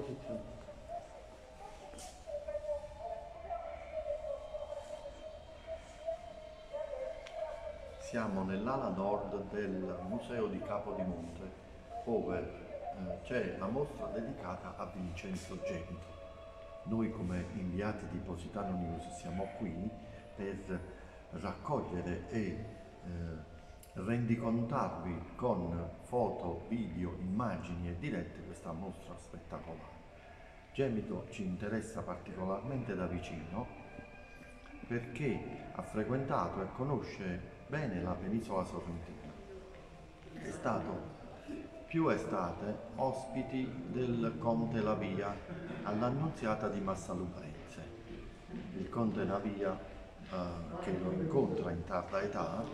posizione. Siamo nell'ala nord del Museo di Capodimonte, dove eh, c'è la mostra dedicata a Vincenzo Gemito. Noi come inviati di Positano News siamo qui per raccogliere e eh, rendicontarvi con foto, video, immagini e dirette questa mostra spettacolare. Gemito ci interessa particolarmente da vicino perché ha frequentato e conosce bene la penisola sorrentina. È stato più estate ospiti del conte Lavia all'annunziata di Massalupense. Il conte Lavia eh, che lo incontra in tarda età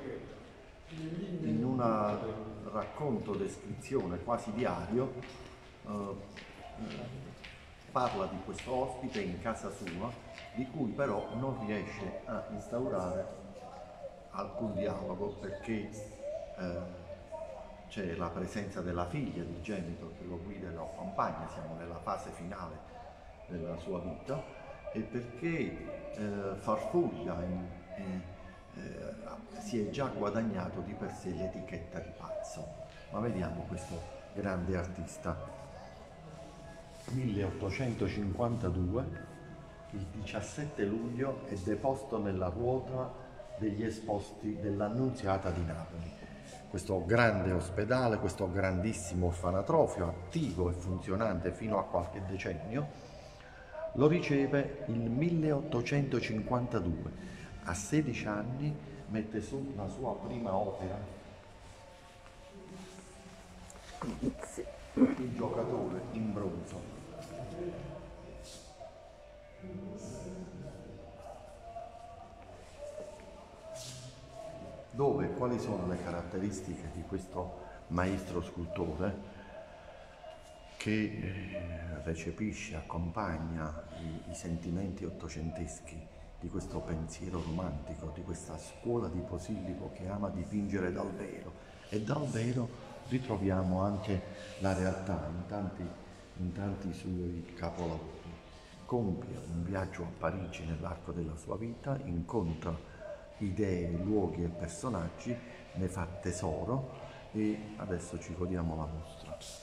in un racconto, descrizione quasi diario eh, parla di questo ospite in casa sua, di cui però non riesce a instaurare alcun dialogo perché eh, c'è la presenza della figlia di Gemito che lo guida e lo accompagna, siamo nella fase finale della sua vita, e perché eh, Farfuglia in, eh, si è già guadagnato di per sé l'etichetta di pazzo. Ma vediamo questo grande artista. 1852, il 17 luglio è deposto nella ruota degli esposti dell'Annunziata di Napoli. Questo grande ospedale, questo grandissimo orfanatrofio, attivo e funzionante fino a qualche decennio, lo riceve il 1852. A 16 anni mette su la sua prima opera, il giocatore in bronzo. Dove, quali sono le caratteristiche di questo maestro scultore che eh, recepisce, accompagna i, i sentimenti ottocenteschi di questo pensiero romantico, di questa scuola di Posillipo che ama dipingere dal vero e dal vero ritroviamo anche la realtà in tanti, in tanti suoi capolavori. Compie un viaggio a Parigi nell'arco della sua vita, incontra idee, luoghi e personaggi, ne fa tesoro e adesso ci godiamo la mostra.